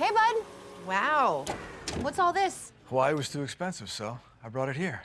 Hey, bud. Wow. What's all this? Hawaii was too expensive, so I brought it here.